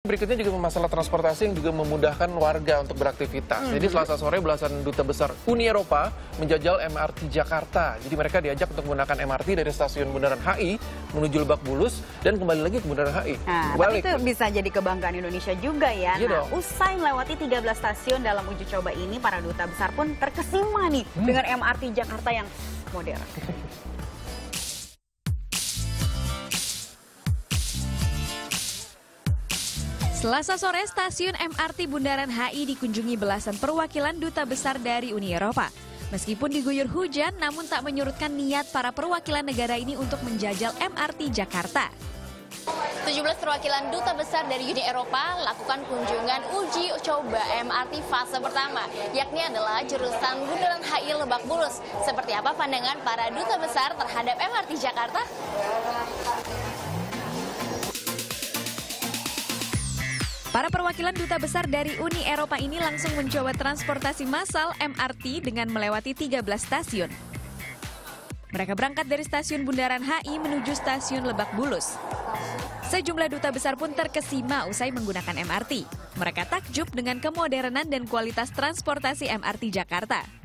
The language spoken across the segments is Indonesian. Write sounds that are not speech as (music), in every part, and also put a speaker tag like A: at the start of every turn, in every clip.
A: Berikutnya juga masalah transportasi yang juga memudahkan warga untuk beraktivitas. Jadi selasa sore belasan duta besar Uni Eropa menjajal MRT Jakarta. Jadi mereka diajak untuk menggunakan MRT dari stasiun Bundaran HI menuju Lebak Bulus dan kembali lagi ke Bundaran HI.
B: Nah, tapi
A: Balik.
B: itu bisa jadi kebanggaan Indonesia juga ya.
A: Iya
B: nah,
A: dong.
B: usai melewati 13 stasiun dalam uji coba ini, para duta besar pun terkesima nih
A: Hmm.
B: dengan MRT Jakarta yang modern. (laughs)
C: Selasa sore, stasiun MRT Bundaran HI dikunjungi belasan perwakilan duta besar dari Uni Eropa. Meskipun diguyur hujan, namun tak menyurutkan niat para perwakilan negara ini untuk menjajal MRT Jakarta.
D: 17 perwakilan duta besar dari Uni Eropa lakukan kunjungan uji coba MRT fase pertama, yakni adalah jurusan Bundaran HI Lebak Bulus. Seperti apa pandangan para duta besar terhadap MRT Jakarta?
C: Para perwakilan duta besar dari Uni Eropa ini langsung mencoba transportasi massal MRT dengan melewati 13 stasiun. Mereka berangkat dari stasiun Bundaran HI menuju stasiun Lebak Bulus. Sejumlah duta besar pun terkesima usai menggunakan MRT. Mereka takjub dengan kemodernan dan kualitas transportasi MRT Jakarta.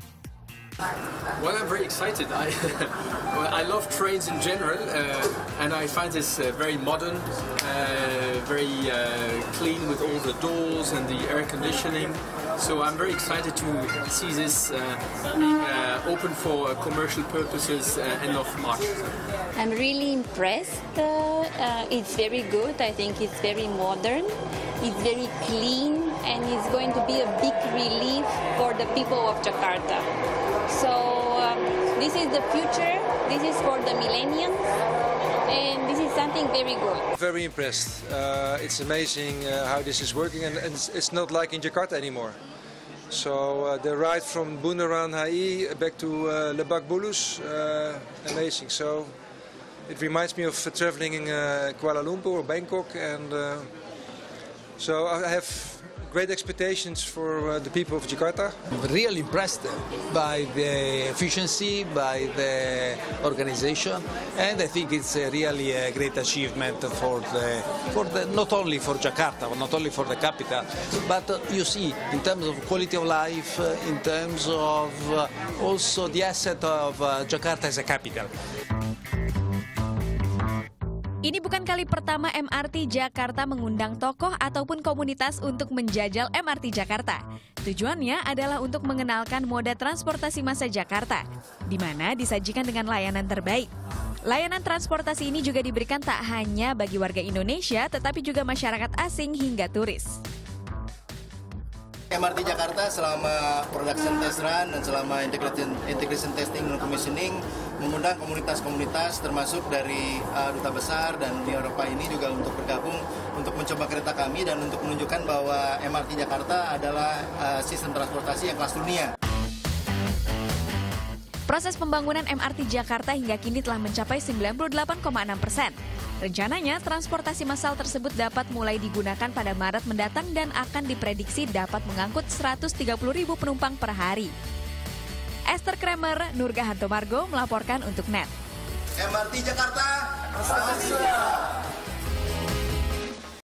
E: Well, I'm very excited. I, (laughs) well, I love trains in general, uh, and I find this uh, very modern, uh, very uh, clean with all the doors and the air conditioning. So I'm very excited to see this uh, being uh, open for commercial purposes end of March.
F: I'm really impressed. It's very good. I think it's very modern. It's very clean, and it's going to be a big relief for the people of Jakarta. So um, this is the future. This is for the millennials, and this is something very good.
G: Very impressed. Uh, it's amazing uh, how this is working, and, and it's, not like in Jakarta anymore. So uh, the ride from Bundaran Hai back to uh, Lebak Bulus, uh, amazing. So it reminds me of traveling in uh, Kuala Lumpur or Bangkok, and uh, so I have great expectations for uh, the people of Jakarta.
H: I'm really impressed by the efficiency, by the organization, and I think it's a really a great achievement for the, for the not only for Jakarta, not only for the capital, but uh, you see in terms of quality of life, uh, in terms of uh, also the asset of uh, Jakarta as a capital.
C: Ini bukan kali pertama MRT Jakarta mengundang tokoh ataupun komunitas untuk menjajal MRT Jakarta. Tujuannya adalah untuk mengenalkan moda transportasi massa Jakarta, di mana disajikan dengan layanan terbaik. Layanan transportasi ini juga diberikan tak hanya bagi warga Indonesia, tetapi juga masyarakat asing hingga turis.
I: MRT Jakarta selama production test run dan selama integration, integration testing dan commissioning mengundang komunitas-komunitas termasuk dari uh, duta besar dan Uni Eropa ini juga untuk bergabung untuk mencoba kereta kami dan untuk menunjukkan bahwa MRT Jakarta adalah uh, sistem transportasi yang kelas dunia.
C: Proses pembangunan MRT Jakarta hingga kini telah mencapai 98,6 persen. Rencananya, transportasi massal tersebut dapat mulai digunakan pada Maret mendatang dan akan diprediksi dapat mengangkut 130 ribu penumpang per hari. Esther Kramer, Nurga Hantomargo melaporkan untuk NET.
I: MRT Jakarta, prestasi.